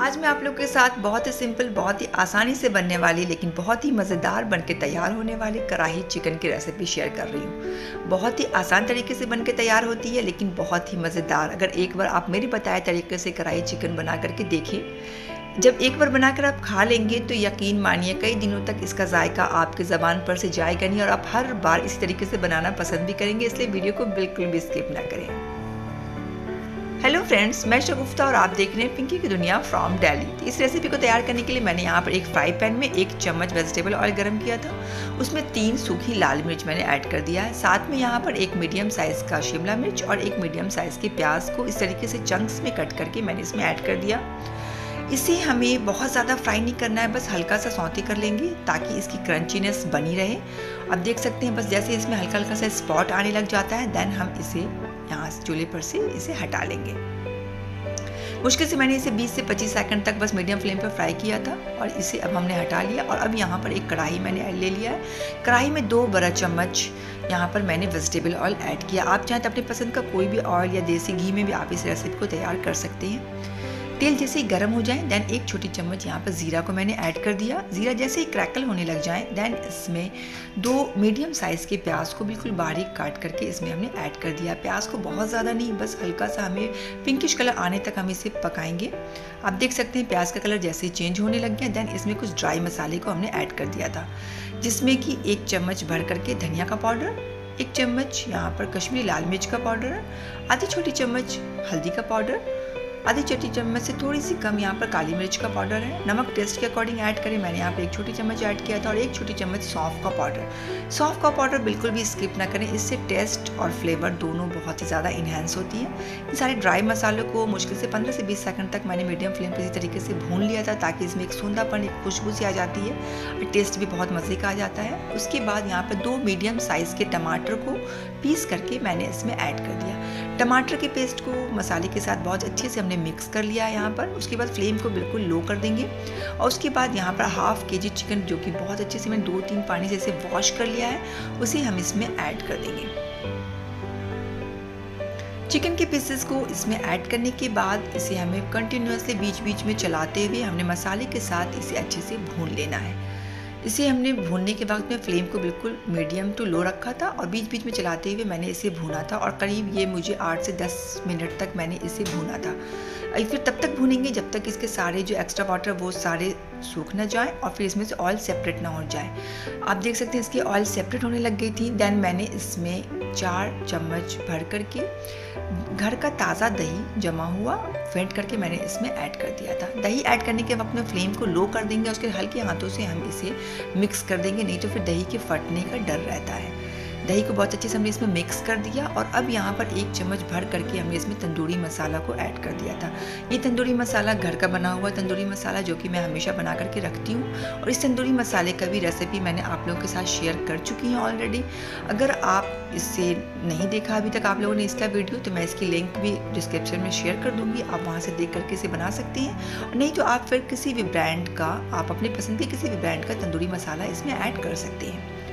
आज मैं आप लोग के साथ बहुत ही सिंपल बहुत ही आसानी से बनने वाली, लेकिन बहुत ही मज़ेदार बन के तैयार होने वाली कढ़ाई चिकन की रेसिपी शेयर कर रही हूँ। बहुत ही आसान तरीके से बन के तैयार होती है, लेकिन बहुत ही मज़ेदार। अगर एक बार आप मेरी बताए तरीके से कढ़ाई चिकन बना करके देखें, जब एक बार बनाकर आप खा लेंगे तो यकीन मानिए कई दिनों तक इसका जायका आपके ज़बान पर से जाएगा नहीं, और आप हर बार इसी तरीके से बनाना पसंद भी करेंगे, इसलिए वीडियो को बिल्कुल भी स्किप ना करें। हेलो फ्रेंड्स मैं शगुफ्ता और आप देख रहे हैं पिंकी की दुनिया फ्रॉम दिल्ली इस रेसिपी को तैयार करने के लिए मैंने यहाँ पर एक फ्राई पैन में एक चम्मच वेजिटेबल ऑयल गर्म किया था। उसमें तीन सूखी लाल मिर्च मैंने ऐड कर दिया है। साथ में यहाँ पर एक मीडियम साइज़ का शिमला मिर्च और एक मीडियम साइज़ के प्याज को इस तरीके से चंक्स में कट करके मैंने इसमें ऐड कर दिया। इसे हमें बहुत ज़्यादा फ्राई नहीं करना है, बस हल्का सा सौते कर लेंगे ताकि इसकी क्रंचीनेस बनी रहे। अब देख सकते हैं, बस जैसे इसमें हल्का हल्का सा स्पॉट आने लग जाता है देन हम इसे यहाँ चूल्हे पर से इसे हटा लेंगे। मुश्किल से मैंने इसे 20 से 25 सेकंड तक बस मीडियम फ्लेम पर फ्राई किया था और इसे अब हमने हटा लिया और अब यहाँ पर एक कढ़ाई मैंने ले लिया है। कढ़ाई में दो बड़ा चम्मच यहाँ पर मैंने वेजिटेबल ऑयल ऐड किया। आप चाहें तो अपने पसंद का कोई भी ऑयल या देसी घी में भी आप इस रेसिपी को तैयार कर सकते हैं। तेल जैसे ही गर्म हो जाए देन एक छोटी चम्मच यहाँ पर ज़ीरा को मैंने ऐड कर दिया। ज़ीरा जैसे ही क्रैकल होने लग जाए देन इसमें दो मीडियम साइज़ के प्याज को बिल्कुल बारीक काट करके इसमें हमने ऐड कर दिया। प्याज को बहुत ज़्यादा नहीं, बस हल्का सा हमें पिंकिश कलर आने तक हम इसे पकाएँगे। आप देख सकते हैं प्याज का कलर जैसे ही चेंज होने लग गया देन इसमें कुछ ड्राई मसाले को हमने ऐड कर दिया था। जिसमें कि एक चम्मच भर करके धनिया का पाउडर एक चम्मच यहाँ पर कश्मीरी लाल मिर्च का पाउडर आधी छोटी चम्मच हल्दी का पाउडर आधी छोटी चम्मच से थोड़ी सी कम यहाँ पर काली मिर्च का पाउडर है। नमक टेस्ट के अकॉर्डिंग ऐड करें। मैंने यहाँ पर एक छोटी चम्मच ऐड किया था और एक छोटी चम्मच सौंफ का पाउडर। सौंफ का पाउडर बिल्कुल भी स्किप ना करें। इससे टेस्ट और फ्लेवर दोनों बहुत ही ज़्यादा इन्हेंस होती है। इन सारे ड्राई मसालों को मुश्किल से पंद्रह से बीस सेकंड तक मैंने मीडियम फ्लेम पर इसी तरीके से भून लिया था ताकि इसमें एक सूंदापन, एक खुशबू सी आ जाती है और टेस्ट भी बहुत मज़े का आ जाता है। उसके बाद यहाँ पर दो मीडियम साइज़ के टमाटर को पीस करके मैंने इसमें ऐड कर दिया। टमाटर के पेस्ट को मसाले के साथ बहुत अच्छे से हमने मिक्स कर लिया है यहाँ पर। उसके बाद फ्लेम को बिल्कुल लो कर देंगे और उसके बाद यहाँ पर हाफ़ के जी चिकन जो कि बहुत अच्छे से मैंने दो तीन पानी से इसे वॉश कर लिया है, उसे हम इसमें ऐड कर देंगे। चिकन के पीसेस को इसमें ऐड करने के बाद इसे हमें कंटिन्यूसली बीच बीच में चलाते हुए हमने मसाले के साथ इसे अच्छे से भून लेना है। इसे हमने भूनने के वक्त में फ्लेम को बिल्कुल मीडियम टू लो रखा था और बीच बीच में चलाते हुए मैंने इसे भूना था और करीब ये मुझे आठ से दस मिनट तक मैंने इसे भूना था। फिर तब तक भूनेंगे जब तक इसके सारे जो एक्स्ट्रा वाटर वो सारे सूख ना जाए और फिर इसमें से ऑयल सेपरेट ना हो जाए। आप देख सकते हैं इसकी ऑयल सेपरेट होने लग गई थी। देन मैंने इसमें चार चम्मच भर करके घर का ताज़ा दही जमा हुआ, फेंट करके मैंने इसमें ऐड कर दिया था। दही ऐड करने के वक्त में फ्लेम को लो कर देंगे, उसके हल्के हाथों से हम इसे मिक्स कर देंगे, नहीं तो फिर दही के फटने का डर रहता है। दही को बहुत अच्छे से हमने इसमें मिक्स कर दिया और अब यहाँ पर एक चम्मच भर करके हमने इसमें तंदूरी मसाला को ऐड कर दिया था। ये तंदूरी मसाला घर का बना हुआ तंदूरी मसाला जो कि मैं हमेशा बना करके रखती हूँ और इस तंदूरी मसाले का भी रेसिपी मैंने आप लोगों के साथ शेयर कर चुकी हूँ ऑलरेडी अगर आप इससे नहीं देखा अभी तक आप लोगों ने इसका वीडियो तो मैं इसकी लिंक भी डिस्क्रिप्शन में शेयर कर दूँगी। आप वहाँ से देख करके इसे बना सकती हैं। और नहीं तो आप फिर किसी भी ब्रांड का, आप अपने पसंद के किसी भी ब्रांड का तंदूरी मसाला इसमें ऐड कर सकते हैं।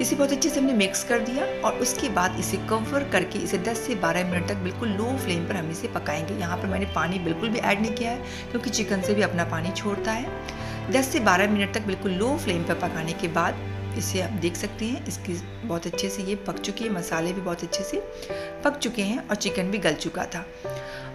इसे बहुत अच्छे से हमने मिक्स कर दिया और उसके बाद इसे कवर करके इसे 10 से 12 मिनट तक बिल्कुल लो फ्लेम पर हम इसे पकाएँगे। यहाँ पर मैंने पानी बिल्कुल भी ऐड नहीं किया है, क्योंकि चिकन से भी अपना पानी छोड़ता है। 10 से 12 मिनट तक बिल्कुल लो फ्लेम पर पकाने के बाद इसे आप देख सकते हैं, इसकी बहुत अच्छे से ये पक चुकी है, मसाले भी बहुत अच्छे से पक चुके हैं और चिकन भी गल चुका था।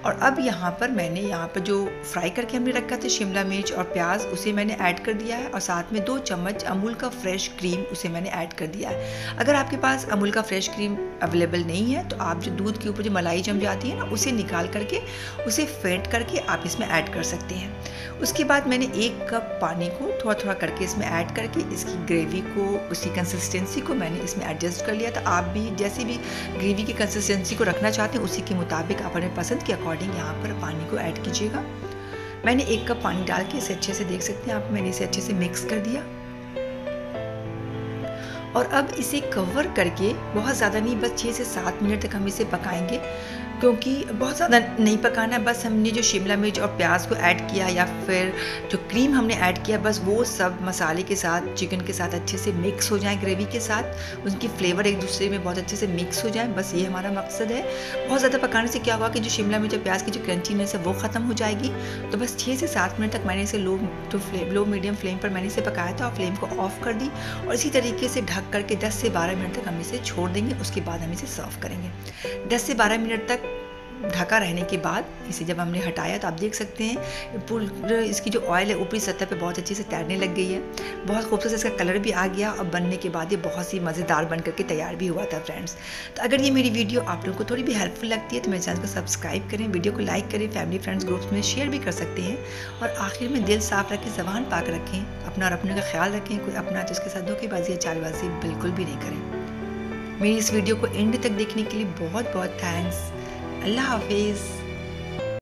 और अब यहाँ पर मैंने यहाँ पर जो फ्राई करके हमने रखा था, शिमला मिर्च और प्याज, उसे मैंने ऐड कर दिया है और साथ में दो चम्मच अमूल का फ्रेश क्रीम उसे मैंने ऐड कर दिया है। अगर आपके पास अमूल का फ्रेश क्रीम अवेलेबल नहीं है तो आप जो दूध के ऊपर जो मलाई जम जाती है ना, उसे निकाल करके, उसे फेंट करके आप इसमें ऐड कर सकते हैं। उसके बाद मैंने एक कप पानी को थोड़ा थोड़ा करके इसमें ऐड करके इसकी ग्रेवी को, उसकी कंसिस्टेंसी को मैंने इसमें एडजस्ट कर लिया था। आप भी, जैसे भी ग्रेवी की कंसिस्टेंसी को रखना चाहते हैं, उसी के मुताबिक आप अपने पसंद के अकॉर्डिंग यहाँ पर पानी को ऐड कीजिएगा। मैंने एक कप पानी डाल के इसे अच्छे से देख सकते हैं आप। मैंने इसे अच्छे से मिक्स कर दिया। और अब इसे कवर करके बहुत ज़्यादा नहीं, बस छः से सात मिनट तक हम इसे पकाएँगे। क्योंकि बहुत ज़्यादा नहीं पकाना है, बस हमने जो शिमला मिर्च और प्याज को ऐड किया या फिर जो क्रीम हमने ऐड किया, बस वो सब मसाले के साथ चिकन के साथ अच्छे से मिक्स हो जाए ग्रेवी के साथ। उनकी फ्लेवर एक दूसरे में बहुत अच्छे से मिक्स हो जाए, बस ये हमारा मकसद है। बहुत ज़्यादा पकाने से क्या हुआ कि जो शिमला मिर्च और प्याज की जो क्रंचीनेस है वो ख़त्म हो जाएगी। तो बस छः से सात मिनट तक मैंने इसे low to flame low medium flame पर मैंने इसे पकाया था और फ्लेम को ऑफ़ कर दी। और इसी तरीके से ढक करके दस से बारह मिनट तक हम इसे छोड़ देंगे, उसके बाद हम इसे सर्व करेंगे। दस से बारह मिनट तक ढका रहने के बाद इसे जब हमने हटाया तो आप देख सकते हैं पूरा इसकी जो ऑयल है ऊपरी सतह पे बहुत अच्छे से तैरने लग गई है। बहुत खूबसूरत इसका कलर भी आ गया और बनने के बाद ये बहुत सी मज़ेदार बन करके तैयार भी हुआ था फ्रेंड्स तो अगर ये मेरी वीडियो आप लोगों को थोड़ी भी हेल्पफुल लगती है तो मेरे चैनल को सब्सक्राइब करें वीडियो को लाइक करें फैमिली फ्रेंड्स ग्रुप्स में शेयर भी कर सकते हैं और आखिर में दिल साफ़ रखें, जबान पाक रखें, अपना और अपने का ख्याल रखें, कोई अपना तो उसके साथ धोखेबाजी या चालबाजी बिल्कुल भी नहीं करें। मेरी इस वीडियो को एंड तक देखने के लिए बहुत बहुत थैंक्स love is